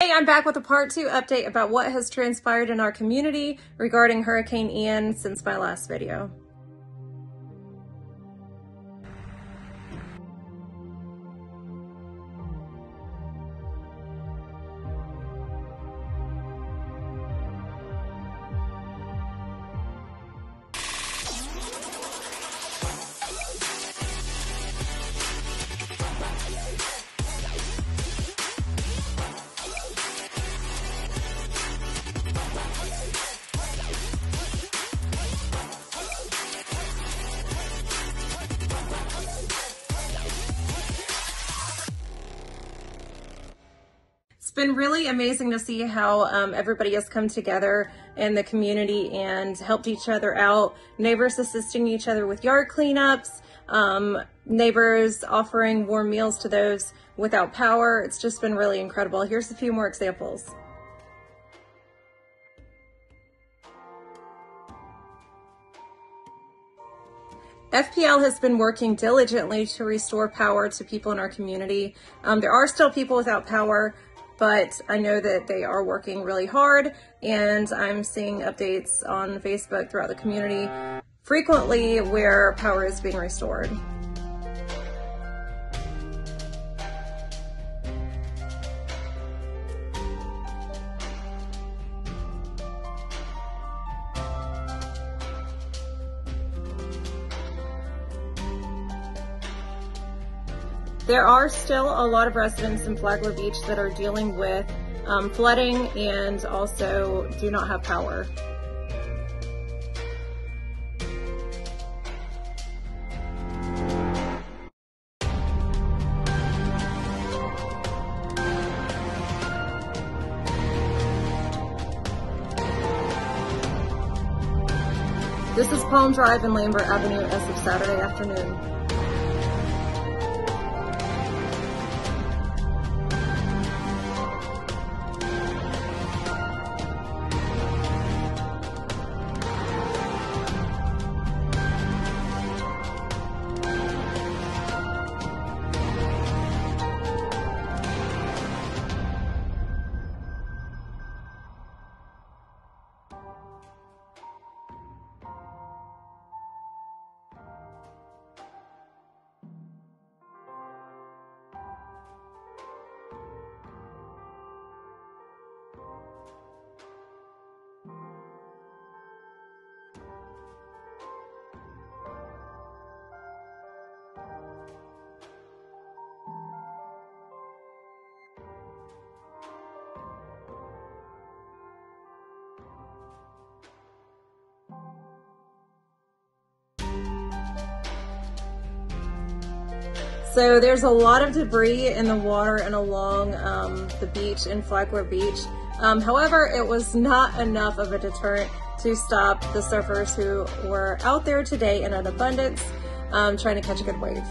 Hey, I'm back with a part two update about what has transpired in our community regarding Hurricane Ian since my last video. Been really amazing to see how um, everybody has come together in the community and helped each other out. Neighbors assisting each other with yard cleanups, um, neighbors offering warm meals to those without power. It's just been really incredible. Here's a few more examples. FPL has been working diligently to restore power to people in our community. Um, there are still people without power, but I know that they are working really hard and I'm seeing updates on Facebook throughout the community frequently where power is being restored. There are still a lot of residents in Flagler Beach that are dealing with um, flooding and also do not have power. This is Palm Drive and Lambert Avenue as of Saturday afternoon. So there's a lot of debris in the water and along um, the beach in Flagler Beach. Um, however, it was not enough of a deterrent to stop the surfers who were out there today in an abundance um, trying to catch a good wave.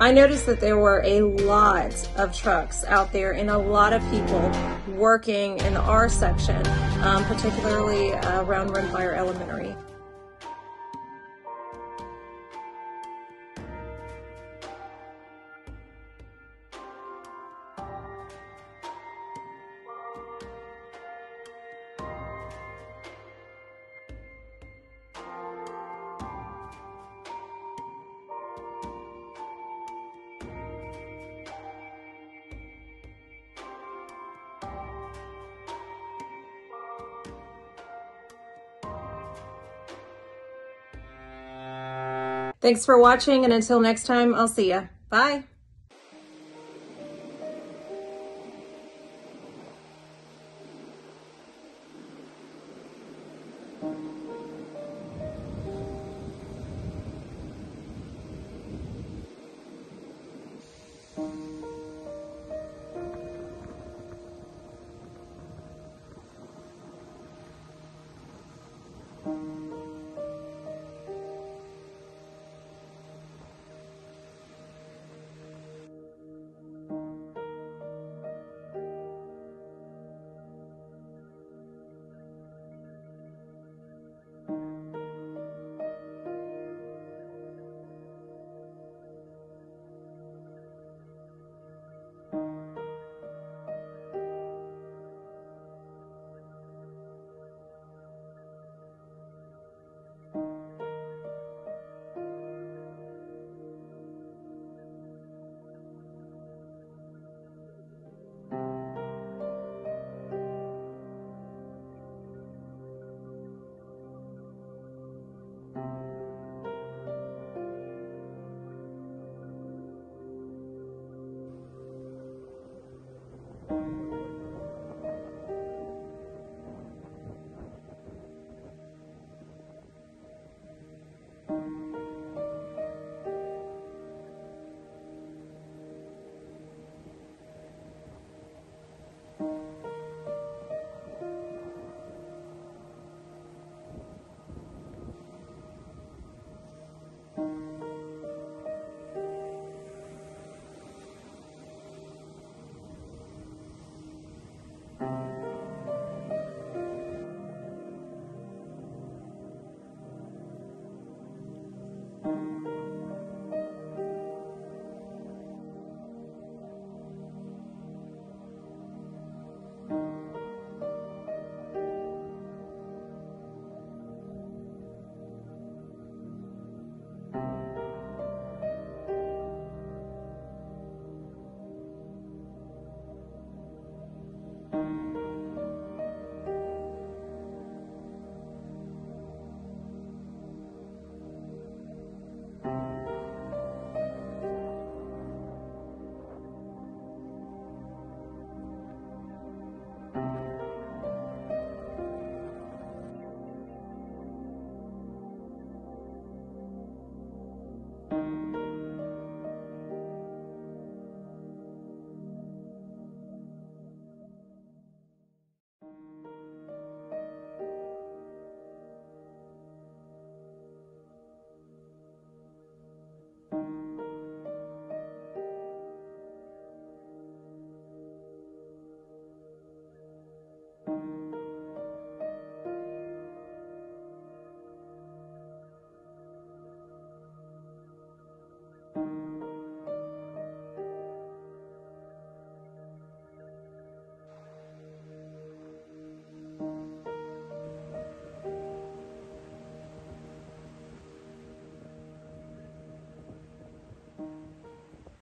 I noticed that there were a lot of trucks out there and a lot of people working in the R section, um, particularly uh, around Rymfire Elementary. Thanks for watching, and until next time, I'll see ya. Bye.